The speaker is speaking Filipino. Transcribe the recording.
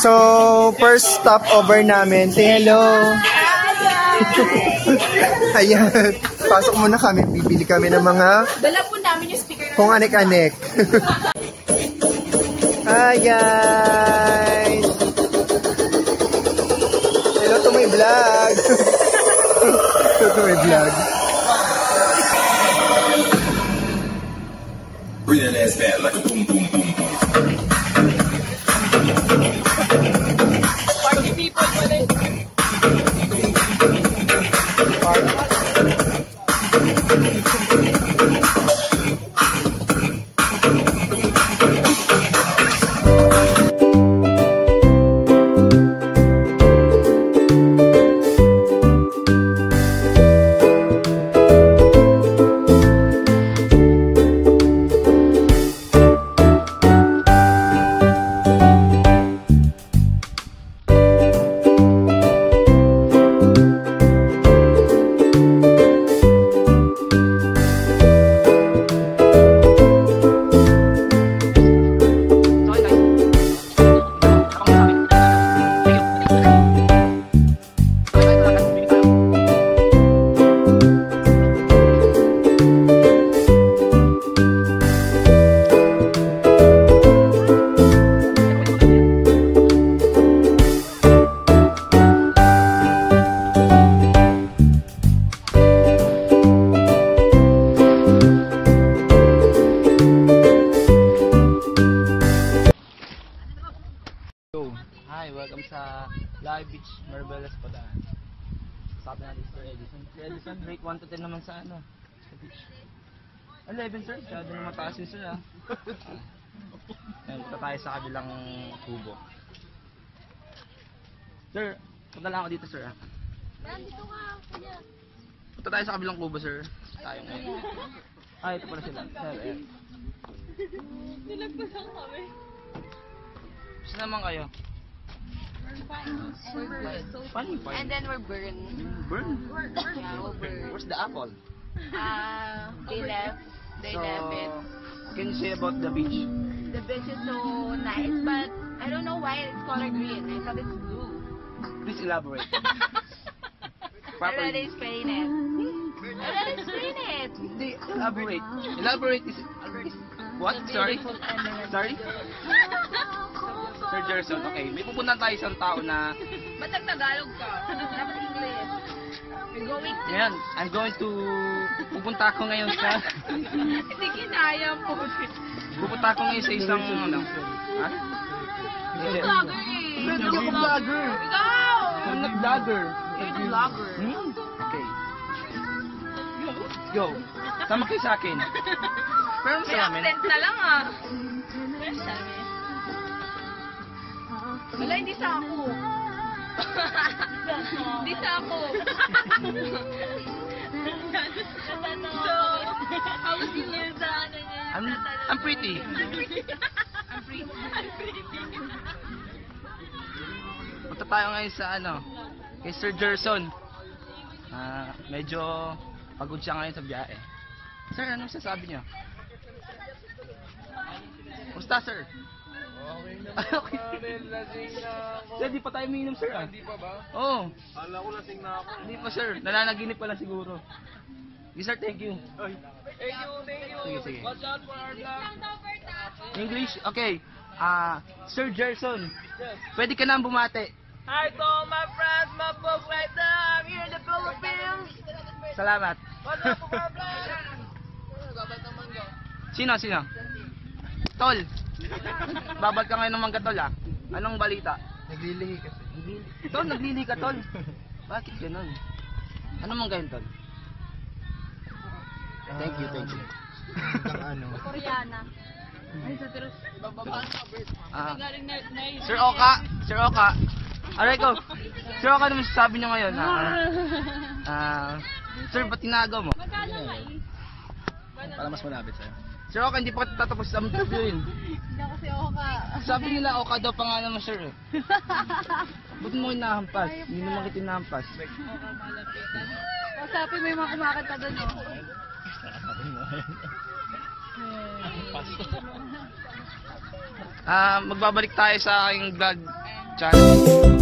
So, first stop over namin. Say hello. Ayan. Pasok muna kami. Bibili kami ng mga Dala po namin yung speaker. kung anek-anek. Hi guys! Hello to my vlog! Hello to my vlog. Bring that ass back like a boom, boom, boom. Mark. Beach Marvelous Padaan. Sabi natin Sir Edison. Sir Edison, rate 1 to 10 naman sa ano, sa beach. 11 sir, masyado na mataas yun sir ah. Ayan, punta tayo sa kabilang kubo. Sir, punta lang ako dito sir ah. Nandito nga, kuya. Punta tayo sa kabilang kubo sir. Tayo ngayon. Ah, ito pala sila. Sir, ayan. Nilagpasan kami. Gusto naman kayo? And then we're burned. Burn. Yeah, we're burned. Where's the apple? Ah, they left. They so, left it. can you say about the beach? The beach is so nice, but I don't know why it's color green. I thought it's blue. Please elaborate. I already explained it. I explained it. Hindi, elaborate. Elaborate is... is what? The Sorry? Sorry? Sir Gerson, okay. May pupunta tayo isang tao na... Ba't nag-Tagalog ka? Dapat English. We're going to... Ngayon, I'm going to... Pupunta ako ngayon sa... Hindi kinaya po. Pupunta ako ngayon sa isang... Ano? Ha? Hindi. Vlogger eh. Hindi ako vlogger. Ikaw! I'm not vlogger. You're the vlogger. Hmm? Okay. Go. Sama kayo sa akin. Pero May sa amin. accent na lang ah. Sabi. Wala, hindi sa ako. hindi sa ako. so, how's niya sa ano niya? I'm, I'm pretty. I'm pretty. I'm pretty. Punta tayo ngayon sa ano, kay Sir Gerson. Ah, medyo pagod siya ngayon sa biyahe. Sir, anong sasabi niyo? Kumusta, sir? Okay na Okay. namin, lasing na ako. Sir, di pa tayo minum, sir. Ah. Hindi pa ba? Oo. Kala ko lasing na ako. Hindi pa, sir. Nananaginip pa lang siguro. Yes, sir. Thank you. Ay. Thank you, thank you. Sige, sige. Watch out for our vlog. English? Okay. Ah, Sir Gerson, Yes. pwede ka na bumate. Hi to all my friends, my folks right there. I'm here in the Philippines. Salamat. Out for our vlog. Sino, sino? Tol. Babal ka ngayon ng mangga, tol, ah. Anong balita? Naglilihi kasi. Tol, naglili ka, tol. Bakit ganun? Ano mangga yun, tol? Thank you, thank you. Hanggang ano. Koreana. Ay, sa terus. Ah, Galing na, na Sir Oka, Sir Oka. Aray ko. Sir Oka, ano masasabi niyo ngayon? Ah, ah, sir, ba't tinagaw mo? Para mas malapit sa'yo. Sir Oka, hindi pa tatapos sa interviewin. Hindi ako si Oka. Sabi nila, Oka daw pangalan mo, sir. eh. Ba't mo inahampas? Hindi naman kita inahampas. Kausapin mo yung mga kumakanta doon, no? Ah, magbabalik tayo sa aking vlog challenge.